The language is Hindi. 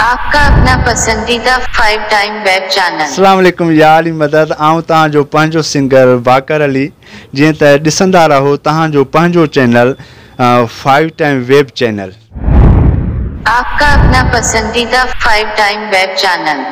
आपका अपना पसंदीदा फाइव टाइम वेब चैनल असलाकुम यार मदद। आऊँ तव्हांजो पंहिंजो सिंगर बाकर अली जीअं त ॾिसंदा रहो तव्हांजो पंहिंजो channel five time web channel आपका अपना पसंदीदा फाइव टाइम वेब चैनल